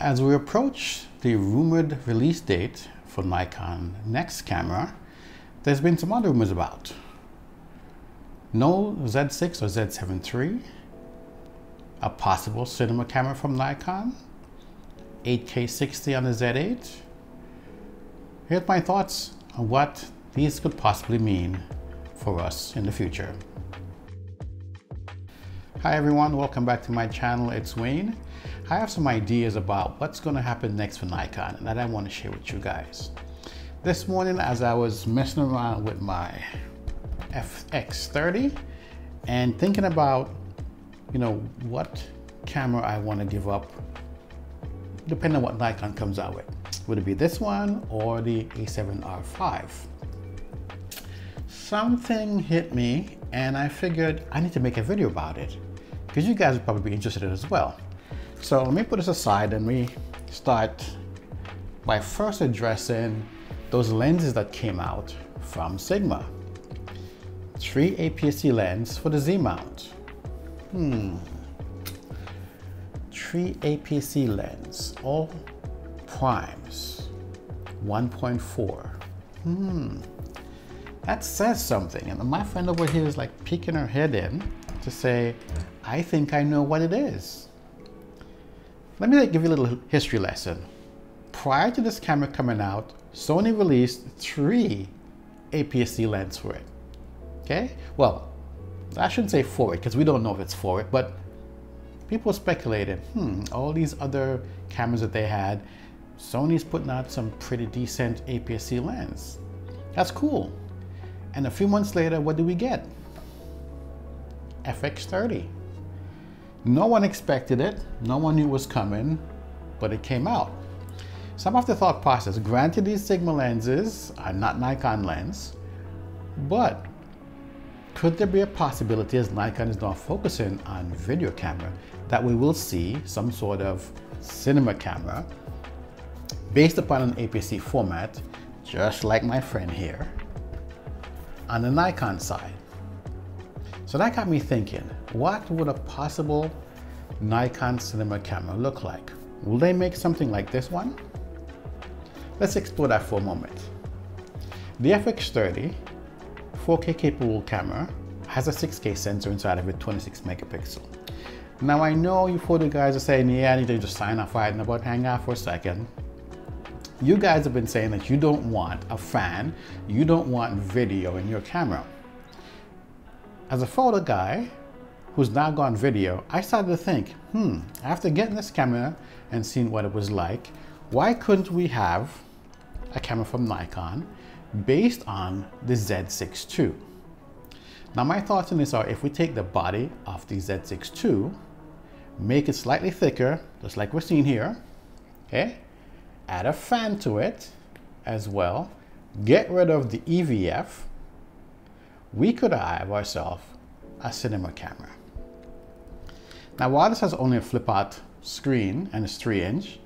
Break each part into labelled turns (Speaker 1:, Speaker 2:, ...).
Speaker 1: As we approach the rumored release date for Nikon next camera, there's been some other rumors about. No Z6 or Z7 III, a possible cinema camera from Nikon, 8K 60 on the Z8. Here's my thoughts on what these could possibly mean for us in the future. Hi everyone, welcome back to my channel, it's Wayne. I have some ideas about what's going to happen next for Nikon that I want to share with you guys. This morning as I was messing around with my FX30 and thinking about, you know, what camera I want to give up depending on what Nikon comes out with. Would it be this one or the A7R5? Something hit me and I figured I need to make a video about it because you guys would probably be interested in as well. So let me put this aside and we start by first addressing those lenses that came out from Sigma. Three APS-C lens for the Z mount. Hmm. Three APS-C lens, all primes, 1.4. Hmm. That says something. And my friend over here is like peeking her head in to say, I think I know what it is. Let me give you a little history lesson. Prior to this camera coming out, Sony released three APS-C lens for it. Okay, well, I shouldn't say for it because we don't know if it's for it, but people speculated, hmm, all these other cameras that they had, Sony's putting out some pretty decent APS-C lens. That's cool. And a few months later, what do we get? FX30. No one expected it, no one knew it was coming, but it came out. Some of the thought process, granted these Sigma lenses are not Nikon lens, but could there be a possibility as Nikon is now focusing on video camera that we will see some sort of cinema camera based upon an APS-C format, just like my friend here, on the Nikon side? So that got me thinking, what would a possible Nikon cinema camera look like? Will they make something like this one? Let's explore that for a moment. The FX30 4K capable camera has a 6K sensor inside of it, 26 megapixel. Now I know you photo guys are saying, yeah, I need to just sign off right and about hang out for a second. You guys have been saying that you don't want a fan, you don't want video in your camera. As a photo guy who's now gone video, I started to think, hmm, after getting this camera and seeing what it was like, why couldn't we have a camera from Nikon based on the Z6 II? Now my thoughts on this are if we take the body of the Z6 II, make it slightly thicker, just like we're seeing here, okay? Add a fan to it as well, get rid of the EVF, we could have ourselves a cinema camera. Now while this has only a flip out screen and it's 3 inch,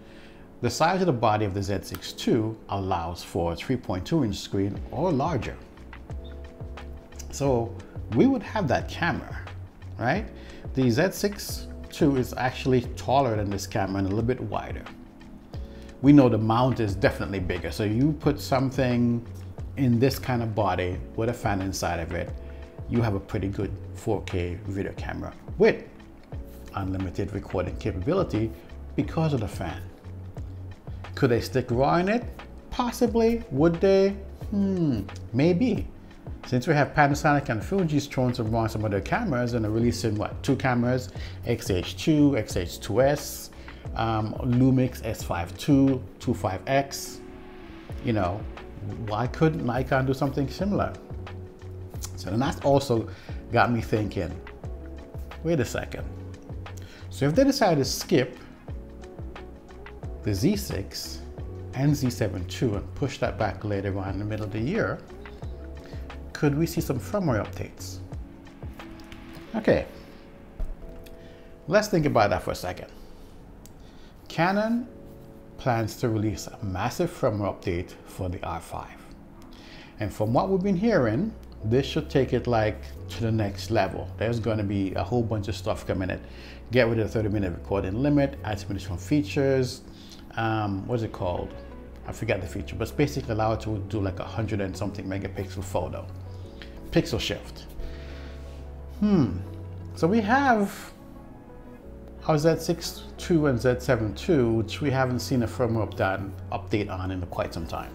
Speaker 1: the size of the body of the Z6 II allows for a 3.2 inch screen or larger. So we would have that camera, right? The Z6 II is actually taller than this camera and a little bit wider. We know the mount is definitely bigger. So you put something in this kind of body with a fan inside of it, you have a pretty good 4K video camera with unlimited recording capability because of the fan. Could they stick RAW in it? Possibly. Would they? Hmm, maybe. Since we have Panasonic and Fuji's throwing some on some of their cameras and are releasing what, two cameras, XH2, XH2S, um, Lumix S5 II, 25X, you know, why couldn't Nikon do something similar? So then that's also got me thinking, wait a second. So if they decide to skip the Z6 and Z7 II and push that back later on in the middle of the year, could we see some firmware updates? Okay, let's think about that for a second. Canon plans to release a massive firmware update for the R5. And from what we've been hearing, this should take it like to the next level. There's going to be a whole bunch of stuff coming in. Get rid of the 30 minute recording limit, add some additional features, um, what's it called? I forget the feature, but it's basically allow it to do like a hundred and something megapixel photo. Pixel shift. Hmm. So we have our Z6 II and Z7 II, which we haven't seen a firmware update on in quite some time.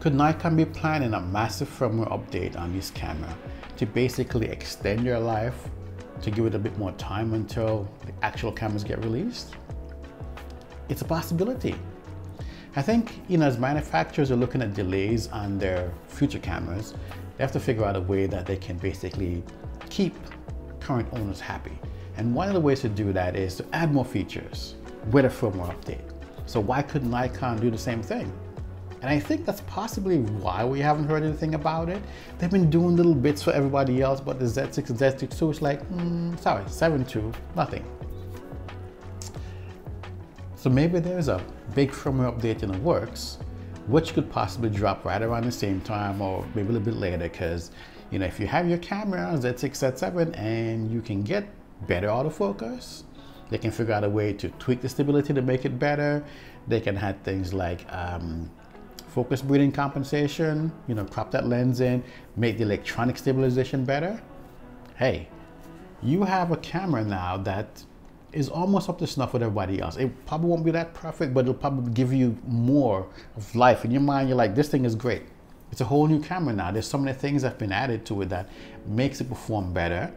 Speaker 1: Could Nikon be planning a massive firmware update on this camera to basically extend their life, to give it a bit more time until the actual cameras get released? It's a possibility. I think, you know, as manufacturers are looking at delays on their future cameras, they have to figure out a way that they can basically keep current owners happy. And one of the ways to do that is to add more features with a firmware update. So why couldn't Nikon do the same thing? And I think that's possibly why we haven't heard anything about it. They've been doing little bits for everybody else, but the Z6 and Z6 is like, mm, sorry, 7.2, nothing. So maybe there's a big firmware update in the works, which could possibly drop right around the same time or maybe a little bit later because you know if you have your camera Z6, Z7 and you can get better autofocus, they can figure out a way to tweak the stability to make it better. They can have things like um, focus breathing compensation, you know, crop that lens in, make the electronic stabilization better. Hey, you have a camera now that is almost up to snuff with everybody else. It probably won't be that perfect, but it'll probably give you more of life in your mind. You're like, this thing is great. It's a whole new camera now. There's so many things that have been added to it that makes it perform better.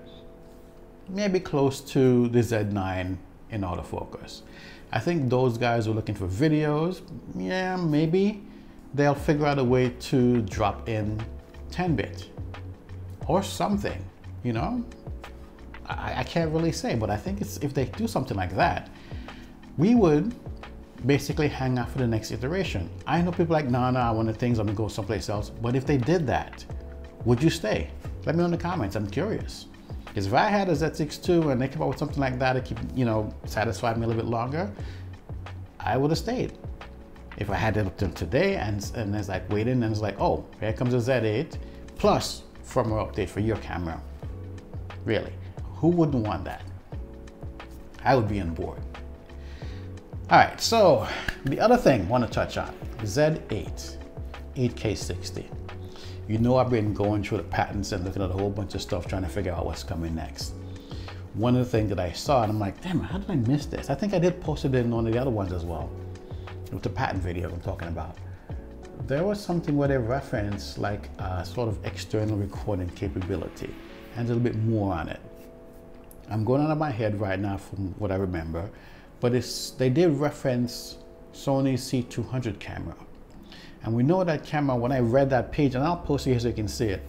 Speaker 1: Maybe close to the Z9 in autofocus. I think those guys who are looking for videos, yeah, maybe they'll figure out a way to drop in 10-bit or something, you know? I, I can't really say, but I think it's if they do something like that, we would basically hang out for the next iteration. I know people like, nah, nah, one of the things, I'm gonna go someplace else. But if they did that, would you stay? Let me know in the comments, I'm curious. Because if I had a Z6 II and they came up with something like that to keep, you know, satisfy me a little bit longer, I would have stayed. If I had it up to today and, and it's like waiting and it's like, oh, here comes a Z8 plus firmware update for your camera. Really. Who wouldn't want that? I would be on board. All right, so the other thing I want to touch on, Z8, 8K60. You know I've been going through the patents and looking at a whole bunch of stuff trying to figure out what's coming next. One of the things that I saw, and I'm like, damn, how did I miss this? I think I did post it in one of the other ones as well, with the patent video I'm talking about. There was something where they referenced like a sort of external recording capability and a little bit more on it. I'm going out of my head right now from what I remember, but they did reference Sony's C200 camera. And we know that camera, when I read that page, and I'll post it here so you can see it,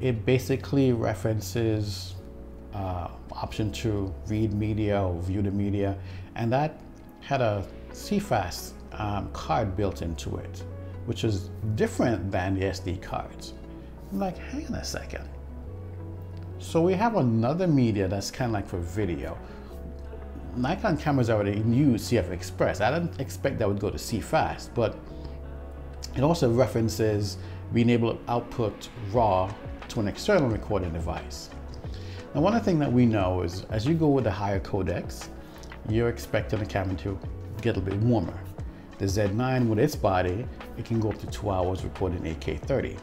Speaker 1: it basically references uh, option to read media or view the media, and that had a CFast um, card built into it, which is different than the SD cards. I'm like, hang on a second. So we have another media that's kind of like for video. Nikon cameras already use CF Express. I didn't expect that would go to CFast, but it also references being able to output RAW to an external recording device. Now, one things that we know is as you go with the higher codecs, you're expecting the camera to get a bit warmer. The Z9 with its body, it can go up to two hours recording 8K 30.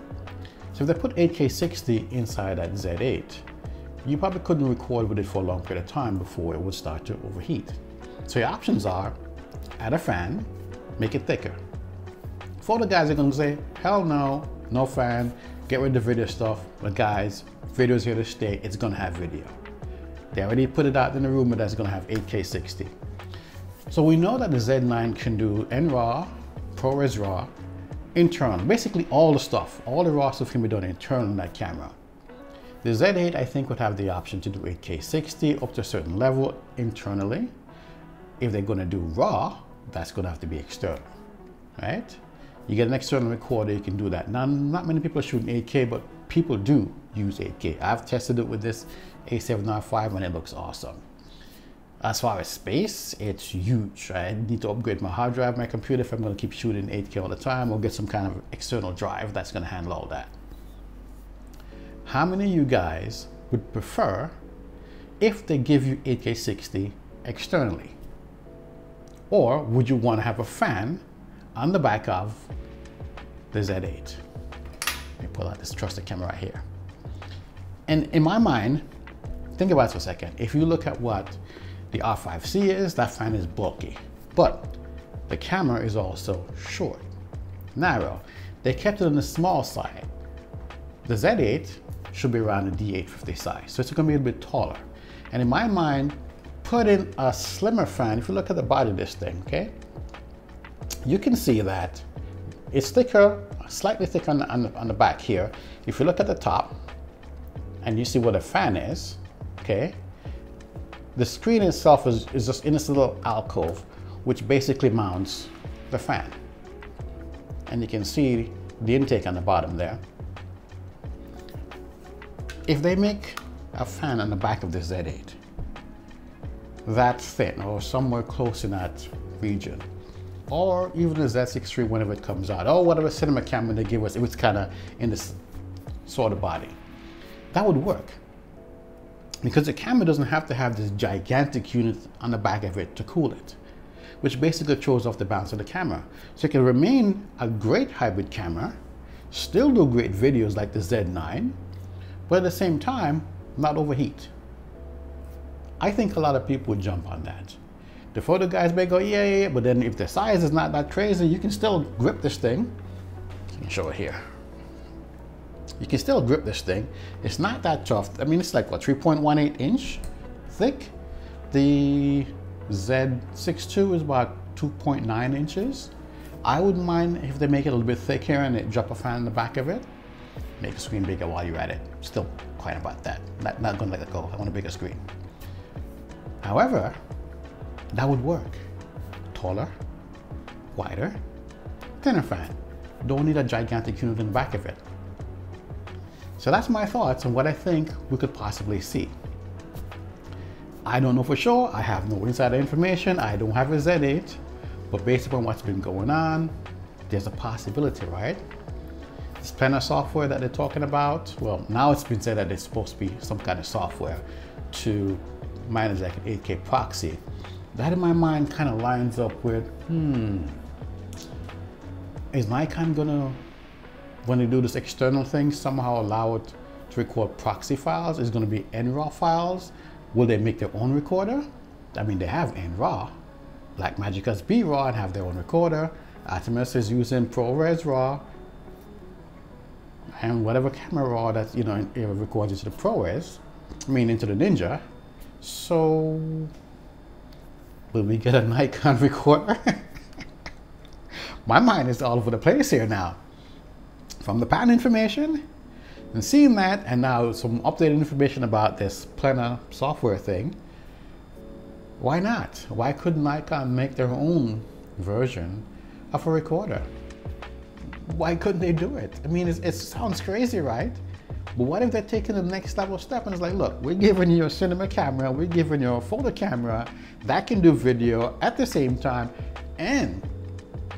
Speaker 1: So if they put 8K60 inside that Z8, you probably couldn't record with it for a long period of time before it would start to overheat. So your options are add a fan, make it thicker. For the guys are gonna say, hell no, no fan, get rid of the video stuff. But guys, video's here to stay, it's gonna have video. They already put it out in the rumor that's gonna have 8K 60. So we know that the Z9 can do NRAW, ProRes RAW, internal. Basically all the stuff, all the raw stuff can be done internal in that camera. The Z8 I think would have the option to do 8K 60 up to a certain level internally. If they're gonna do raw, that's gonna have to be external, right? You get an external recorder, you can do that. Now, not many people are shooting 8K, but people do use 8K. I've tested it with this A7R5 and it looks awesome. As far as space, it's huge. I need to upgrade my hard drive, my computer if I'm gonna keep shooting 8K all the time or get some kind of external drive that's gonna handle all that. How many of you guys would prefer if they give you 8K 60 externally? Or would you want to have a fan on the back of the Z8? Let me pull out this trusted camera right here. And in my mind, think about it for a second. If you look at what the R5C is, that fan is bulky, but the camera is also short, narrow. They kept it on the small side. The Z8 should be around the D850 size, so it's gonna be a bit taller. And in my mind, put in a slimmer fan, if you look at the body of this thing, okay? You can see that it's thicker, slightly thicker on the, on the, on the back here. If you look at the top, and you see what a fan is, okay? The screen itself is, is just in this little alcove, which basically mounts the fan. And you can see the intake on the bottom there. If they make a fan on the back of the Z8 that thin or somewhere close in that region, or even the Z6 III whenever it comes out, or whatever cinema camera they give us, it was kind of in this sort of body that would work. Because the camera doesn't have to have this gigantic unit on the back of it to cool it, which basically throws off the balance of the camera. So it can remain a great hybrid camera, still do great videos like the Z9, but at the same time, not overheat. I think a lot of people would jump on that. The photo guys may go, yeah, yeah, yeah, but then if the size is not that crazy, you can still grip this thing. Let me show it here you can still grip this thing. It's not that tough. I mean, it's like what, 3.18 inch thick? The Z6 II is about 2.9 inches. I wouldn't mind if they make it a little bit thicker and it drop a fan in the back of it. Make the screen bigger while you're at it. Still quite about that. Not, not gonna let it go. I want a bigger screen. However, that would work. Taller, wider, thinner fan. Don't need a gigantic unit in the back of it. So that's my thoughts on what I think we could possibly see. I don't know for sure. I have no insider information. I don't have a Z8, but based upon what's been going on, there's a possibility, right? This planner software that they're talking about, well, now it's been said that it's supposed to be some kind of software to manage like an 8K proxy. That in my mind kind of lines up with, hmm, is Nikon gonna when they do this external thing, somehow allow it to record proxy files. It's going to be NRAW files. Will they make their own recorder? I mean, they have NRAW. Blackmagic has B-RAW and have their own recorder. Atomos is using ProRes RAW. And whatever camera RAW that, you know, records into the ProRes, I mean, into the Ninja. So, will we get a Nikon recorder? My mind is all over the place here now from the patent information and seeing that and now some updated information about this planner software thing, why not? Why couldn't Nikon make their own version of a recorder? Why couldn't they do it? I mean, it sounds crazy, right? But what if they're taking the next level step and it's like, look, we're giving you a cinema camera, we're giving you a photo camera that can do video at the same time, and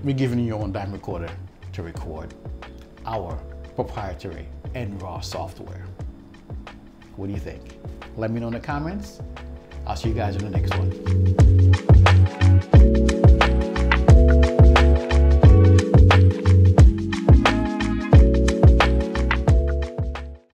Speaker 1: we're giving you your own dime recorder to record our proprietary and raw software. What do you think? Let me know in the comments. I'll see you guys in the next one.